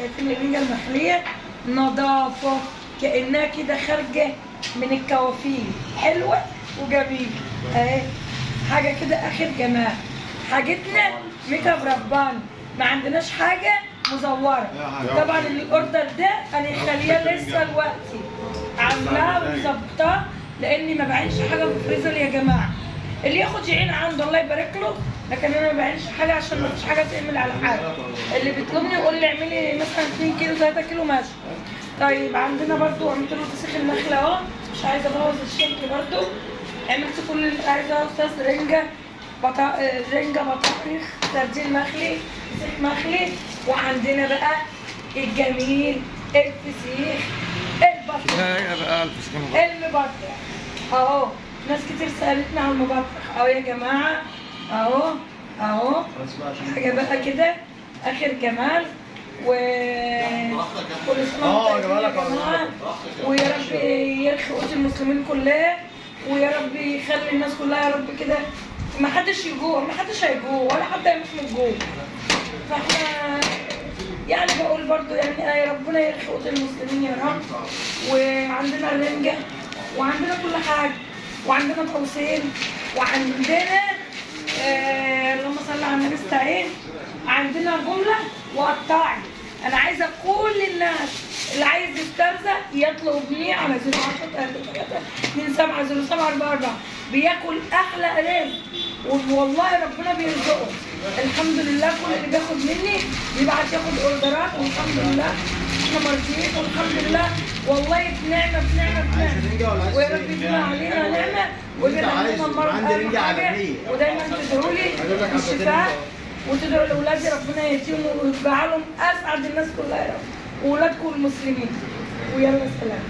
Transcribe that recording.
شايفين الرنجة المخلية نظافة كأنها كده خارجة من الكوافير. حلوة وجميلة. أهي. حاجة كده آخر جمال. حاجتنا make up رباني ما عندناش حاجة مزورة. طبعا ال order ده أنا خليها لسه دلوقتي. عاملاها وظبطاه لأني ما بعينش حاجة في الفريزر يا جماعة. اللي ياخد يعين عنده الله يبارك له. لكن أنا ما بعينش حاجة عشان ما فيش حاجة تعمل على حاجة. اللي بيطلبني يقول لي اعملي مثلا 2 كيلو 3 كيلو ماشي طيب عندنا برضو عملت له فسيخ النخلة أهو. مش عايزة أبوظ الشكل برضو. عملت كل اللي عايزاه يا أستاذ. رنجة بطا... رنجة بطاطيخ سردين مخلي فسيخ مخلي. وعندنا بقى الجميل الفسيخ المبطط. المبطح أهو ناس كتير سالتنا على المبطح أهو يا جماعة أهو أهو. حاجة بقى كده. آخر جمال. و كل سنه يا جماعة. ويا رب يرخي قوت المسلمين كلها. ويا رب يخلي الناس كلها يا رب كده. ما حدش يجوع ما حدش هيجوع ولا حد هيموت من الجوع. فاحنا يعني بقول برضو يعني يا ربنا يرخي قوت المسلمين يا رب. وعندنا الرنجة وعندنا كل حاجة. وعندنا قوسين وعندنا آه اللهم صل على النبي استعين عندنا جملة وقطاعي أنا عايزة كل الناس اللي عايز يسترزق يطلبني على 010 2 7 0 7 4 4 بياكل أحلى قلال والله ربنا بيرزقه. الحمد لله كل اللي بياخد مني بيبعت ياخد أوردرات. والحمد لله إحنا مرضيين والحمد لله والله في نعمه في نعمه نعمه ويا رب؟ يدينا علينا نعمة انت ويبعد عايز- عننا المرض عندي أهم رنجة حاجة. عالمية. ودايما تدعوا لي بالشفاء. وتدعوا لأولادي ربنا يهديهم ويجعلهم أسعد الناس كلها يا رب واولادكم المسلمين ويلا سلام